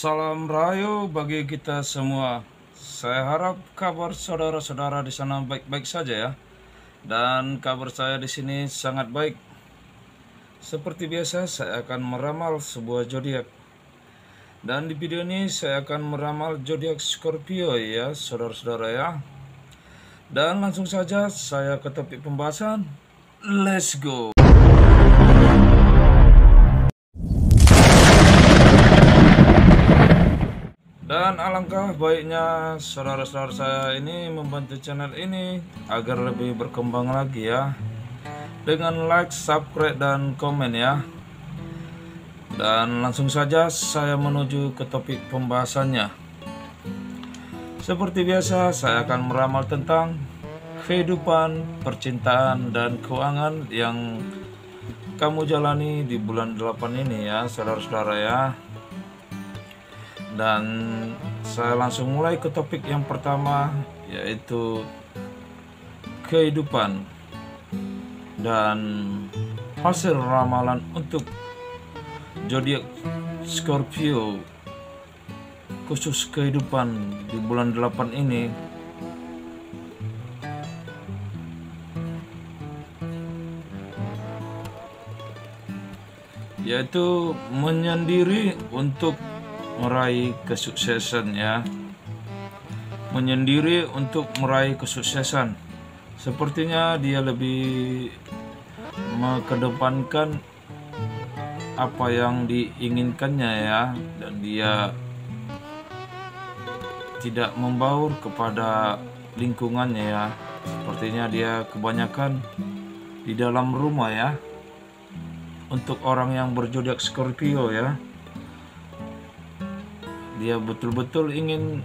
Salam rayu bagi kita semua. Saya harap kabar saudara-saudara di sana baik-baik saja ya. Dan kabar saya di sini sangat baik. Seperti biasa saya akan meramal sebuah zodiak. Dan di video ini saya akan meramal zodiak Scorpio ya, saudara-saudara ya. Dan langsung saja saya ke topik pembahasan. Let's go. Dan alangkah baiknya saudara-saudara saya ini membantu channel ini agar lebih berkembang lagi ya. Dengan like, subscribe, dan komen ya. Dan langsung saja saya menuju ke topik pembahasannya. Seperti biasa saya akan meramal tentang kehidupan, percintaan, dan keuangan yang kamu jalani di bulan 8 ini ya saudara-saudara ya dan saya langsung mulai ke topik yang pertama yaitu kehidupan dan hasil ramalan untuk zodiak Scorpio khusus kehidupan di bulan 8 ini. Yaitu menyendiri untuk meraih kesuksesan ya. Menyendiri untuk meraih kesuksesan. Sepertinya dia lebih mengedepankan apa yang diinginkannya ya. Dan dia tidak membaur kepada lingkungannya ya. Sepertinya dia kebanyakan di dalam rumah ya. Untuk orang yang berjodiak Scorpio ya dia betul-betul ingin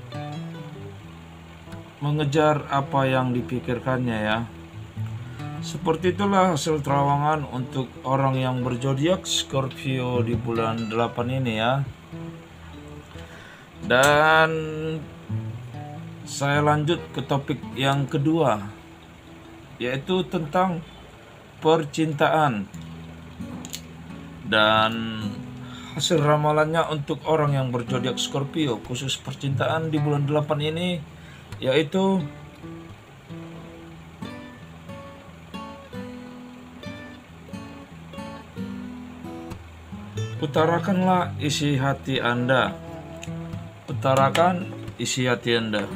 mengejar apa yang dipikirkannya ya. Seperti itulah hasil terawangan untuk orang yang berjodiak Scorpio di bulan 8 ini ya. Dan saya lanjut ke topik yang kedua yaitu tentang percintaan. Dan Hasil ramalannya untuk orang yang berjodiak Scorpio khusus percintaan di bulan 8 ini yaitu Utarakanlah isi hati Anda. Utarakan isi hati Anda.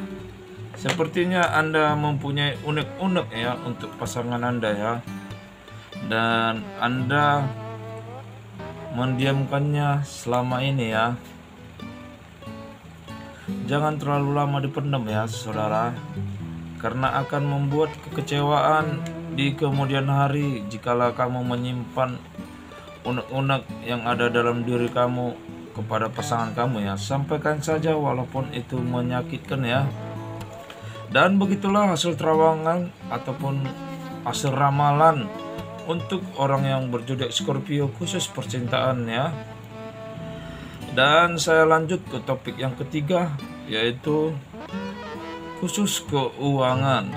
Sepertinya Anda mempunyai unek-unek ya untuk pasangan Anda ya. Dan Anda mendiamkannya selama ini ya. Jangan terlalu lama dipendam ya saudara. Karena akan membuat kekecewaan di kemudian hari jikalau kamu menyimpan unek-unek yang ada dalam diri kamu kepada pasangan kamu ya. Sampaikan saja walaupun itu menyakitkan ya. Dan begitulah hasil terawangan ataupun hasil ramalan untuk orang yang berjodoh Scorpio khusus percintaan ya. Dan saya lanjut ke topik yang ketiga yaitu khusus keuangan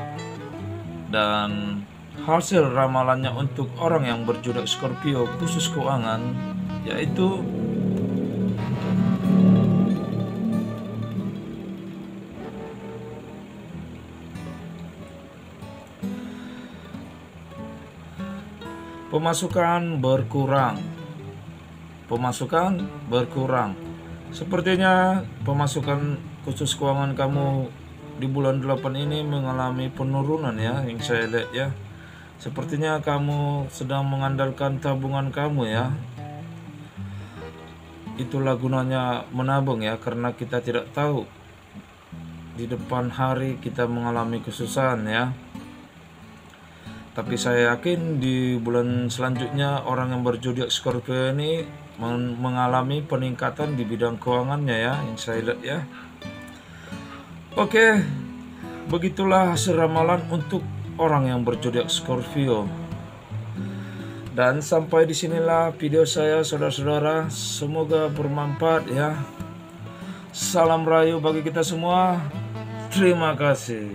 dan hasil ramalannya untuk orang yang berjodoh Scorpio khusus keuangan yaitu Pemasukan berkurang. Pemasukan berkurang. Sepertinya pemasukan khusus keuangan kamu di bulan 8 ini mengalami penurunan ya yang saya lihat ya. Sepertinya kamu sedang mengandalkan tabungan kamu ya. Itulah gunanya menabung ya karena kita tidak tahu di depan hari kita mengalami kesusahan ya. Tapi saya yakin di bulan selanjutnya orang yang berjodiak Scorpio ini mengalami peningkatan di bidang keuangannya ya, yang saya lihat ya. Oke, begitulah hasil ramalan untuk orang yang berjodiak Scorpio. Dan sampai di sinilah video saya saudara-saudara. Semoga bermanfaat ya. Salam rayu bagi kita semua. Terima kasih.